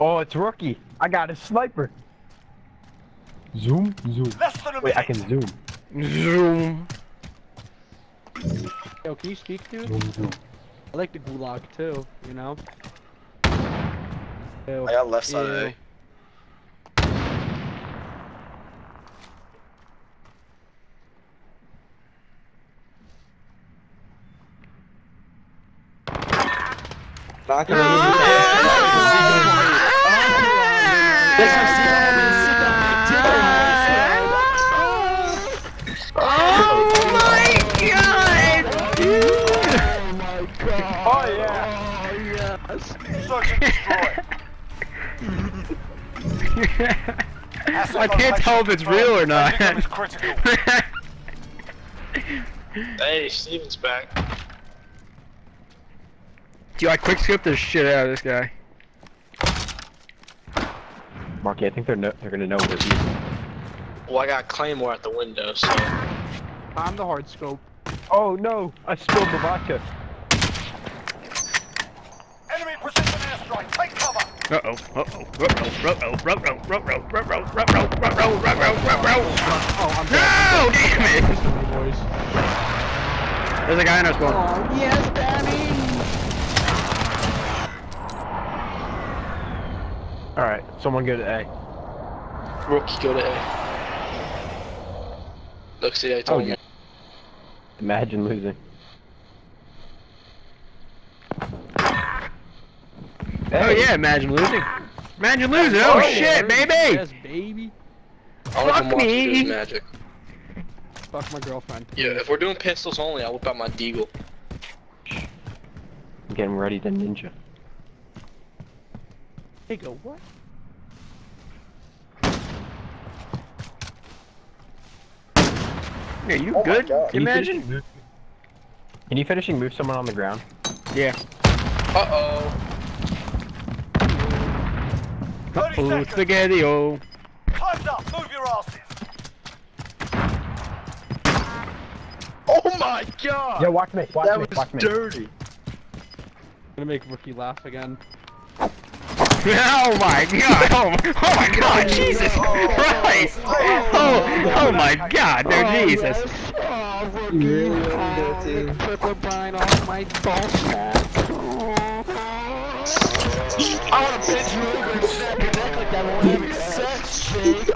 Oh, it's rookie. I got a sniper. Zoom, zoom. Less than a Wait, I can zoom. Zoom. Yo, can you speak, dude? Zoom, zoom. I like the gulag too, you know? Ew. I got left side Ew. A. Not gonna Oh my god! Oh yeah. And destroy. Asset I can't tell if it's real or not. Technical is critical. Hey, Steven's back. Dude, I quick scope the shit out of this guy. Marky, I think they're no they're gonna know we're here. Well, I got Claymore at the window, so. I'm the hard scope. Oh no! I spilled the vodka. Enemy precision airstrike. Take cover. Uh oh, uh oh, uh oh, uh oh, uh oh, uh oh, uh oh, uh oh, uh oh, uh oh, uh oh, uh oh. Oh, I'm No, damn it! dead. boys. There's a guy in our spawn. Oh, yes, Danny! All right, someone go to A. Rookie, go to A. Look, see, I told Oh, you. Imagine losing. Oh yeah, imagine losing. Imagine losing. Oh, oh shit, baby. Yes, baby. Fuck come watch you do me. magic. Fuck my girlfriend. Yeah, if we're doing pistols only, I'll whip out my deagle. I'm getting ready to ninja. Hey, go, what? Yeah, you Oh good? Can you Imagine. finishing move- Can you finishing move someone on the ground? Yeah. Uh-oh. 30 Oh, spaghetti. Oh. Time's up. Move your asses. Oh my god! Yo, watch me. Watch that me. was Watch me. dirty. gonna make Rookie laugh again. Oh my god! Oh my, oh my god! Jesus Christ! Oh, oh, oh my god! No, Jesus! Oh, Rookie. Oh, triple bind off my ball sack. I wanna pinch you and snap your neck like that when having sex, Jake.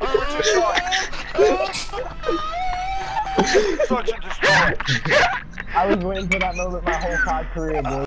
Search and destroy. I was waiting for that moment my whole COD career, bro.